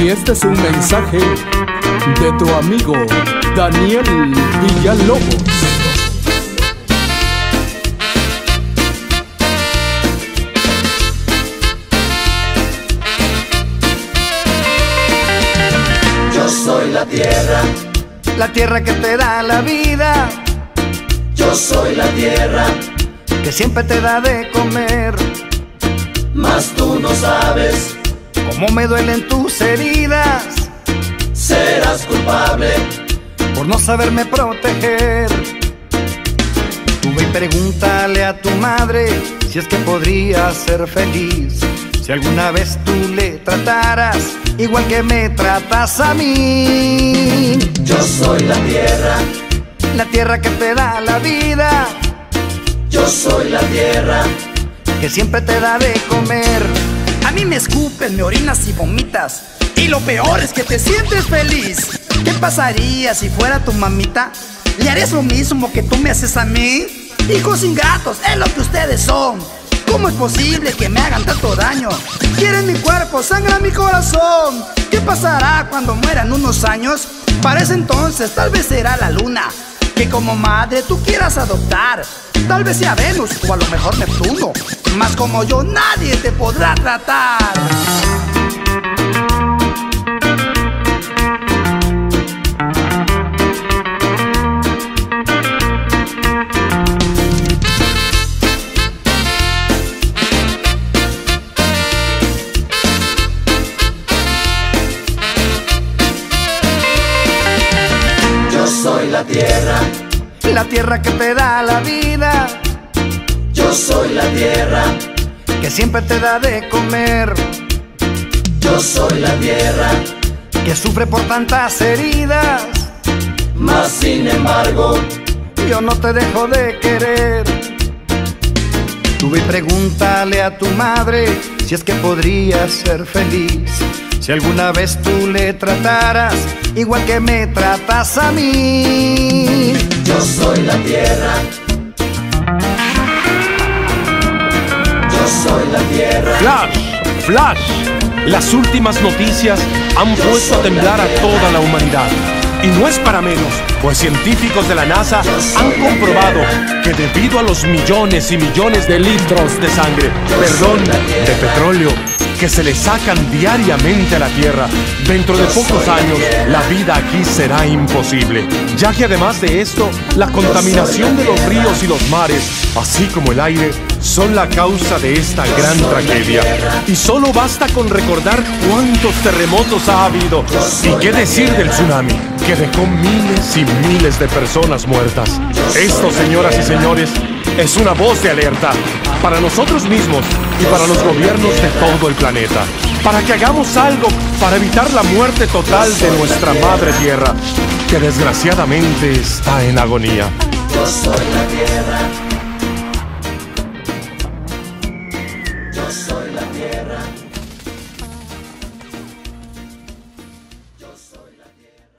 Y este es un mensaje de tu amigo Daniel Villalobos. Yo soy la tierra, la tierra que te da la vida, yo soy la tierra, que siempre te da de comer. mas tú no sabes, Cómo me duelen tus heridas serás culpable. por no saberme proteger. Tú ve y pregúntale a tu madre si es que podría ser feliz. Si alguna vez tú le trataras igual que me tratas a mí. Yo soy la tierra, La tierra que te da la vida, soy la tierra, que siempre te da de comer. A mí me escupes, me orinas y vomitas. Y lo peor es que te sientes feliz. ¿Qué pasaría si fuera tu mamita? ¿Le harías lo mismo que tú me haces a mí? Hijos ingratos, es lo que ustedes son. ¿Cómo es posible que me hagan tanto daño? Quieren mi cuerpo, sangran mi corazón. ¿Qué pasará cuando mueran unos años? Para ese entonces tal vez será la luna que como madre tú quieras adoptar. Tal vez sea Venus o a lo mejor Neptuno. Más como yo nadie te podrá tratar. La tierra que te da la vida, yo soy la tierra, que siempre te da de comer, yo soy la tierra, que sufre por tantas heridas. mas sin embargo, Yo no te dejo de querer. Tú ve y pregúntale a tu madre si es que podrías ser feliz. Si alguna vez tú le trataras igual que me tratas a mí. yo soy la tierra, yo soy la tierra, Flash, Flash. Las últimas noticias han puesto a temblar a toda la humanidad. Y no es para menos, pues científicos de la NASA han comprobado que debido a los millones y millones de litros de sangre, perdón, de petróleo, que se le sacan diariamente a la Tierra, dentro de pocos años la vida aquí será imposible, ya que además de esto, la contaminación de los ríos y los mares, así como el aire, son la causa de esta gran tragedia. Y solo basta con recordar cuántos terremotos ha habido y qué decir del tsunami, que dejó miles y miles de personas muertas. Esto, señoras y señores, es una voz de alerta para nosotros mismos y para los gobiernos de todo el planeta. Para que hagamos algo para evitar la muerte total de nuestra madre tierra, que desgraciadamente está en agonía. yo soy la tierra, tierra.